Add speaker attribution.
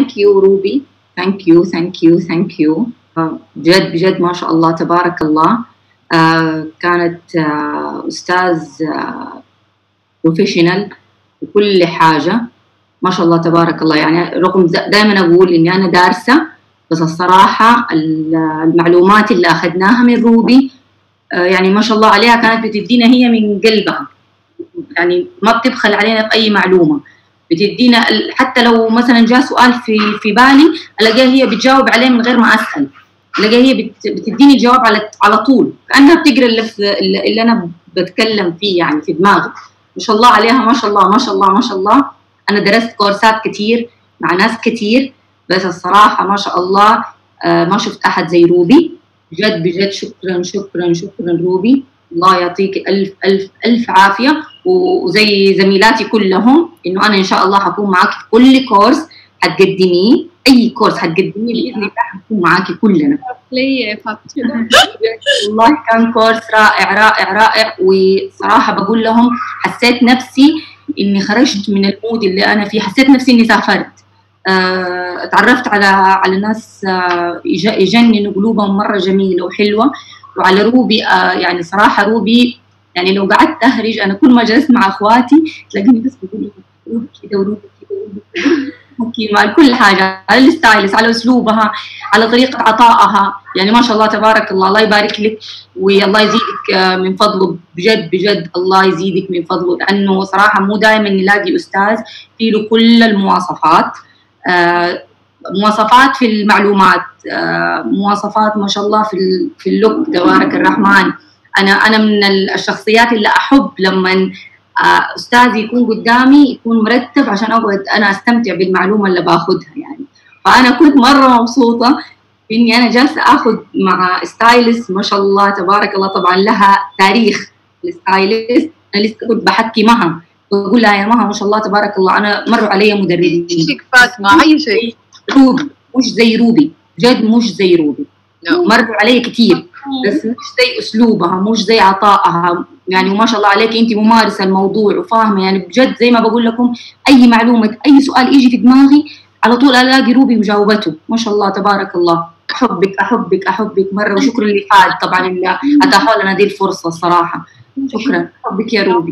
Speaker 1: thank you روبي thank you thank you thank you بجد بجد ما شاء الله تبارك الله. آه كانت آه أستاذ آه professional وكل حاجة. ما شاء الله تبارك الله. يعني رغم دائما أقول إني أنا دارسة بس الصراحة المعلومات اللي أخذناها من روبي آه، يعني ما شاء الله عليها كانت بتدينا هي من قلبها. يعني ما بتبخل علينا في أي معلومة. بتدينا حتى لو مثلا جاء سؤال في في بالي ألاقيها هي بتجاوب عليه من غير ما أسأل. ألاقيها هي بتديني الجواب على على طول. كأنها بتقرأ اللي, اللي أنا بتكلم فيه يعني في دماغي. ما شاء الله عليها ما شاء الله ما شاء الله ما شاء الله. أنا درست كورسات كثير مع ناس كثير بس الصراحة ما شاء الله آه، ما شفت أحد زي روبي. بجد بجد شكرا شكرا شكرا روبي. الله يعطيك الف الف ألف عافية. وزي زميلاتي كلهم إنه أنا إن شاء الله حكون معك في كل course حتقدميه. أي course حتقدميه بإذن الله حكون معك كلنا.
Speaker 2: ليه
Speaker 1: والله كان course رائع رائع رائع. وصراحة بقول لهم حسيت نفسي إني خرجت من ال mood اللي أنا فيه. حسيت نفسي إني سافرت. آه، تعرفت على على ناس آه، يجننوا قلوبهم مرة جميلة وحلوة. وعلى روبي آه، يعني صراحة روبي يعني لو قعدت أهرج أنا كل ما جلست مع أخواتي تلاقيني بس بقول روبي كده وروبي كده وروبي على كل حاجة على ال styles على أسلوبها على طريقة عطائها. يعني ما شاء الله تبارك الله الله يبارك لك والله يزيدك من فضله بجد بجد الله يزيدك من فضله. لأنه صراحة مو دائما نلاقي أستاذ في له كل المواصفات. آه، مواصفات في المعلومات آه، مواصفات ما شاء الله في في ال look تبارك الرحمن. أنا أنا من الشخصيات اللي أحب لما آه، استاذي يكون قدامي يكون مرتب عشان أقعد أنا أستمتع بالمعلومة اللي باخذها يعني. فأنا كنت مرة مبسوطة إني أنا جالسة آخذ مع stylist ما شاء الله تبارك الله طبعا لها تاريخ ال stylist أنا لسه كنت بحكي معها بقول لها يا ماما ما شاء الله تبارك الله أنا مروا علي مدربين.
Speaker 2: شيك فاطمه أي شيء؟
Speaker 1: روبي مش زي روبي جد مش زي روبي. مروا علي كثير بس مش زي أسلوبها مش زي عطائها. يعني وما شاء الله عليك انت ممارسة الموضوع وفاهمة. يعني بجد زي ما بقول لكم أي معلومة أي سؤال يجي في دماغي على طول ألاقي روبي مجاوبته. ما شاء الله تبارك الله. أحبك أحبك أحبك مرة وشكرا لفاد طبعا اللي اتاحوا لنا دي الفرصة الصراحه شكرا. أحبك يا روبي.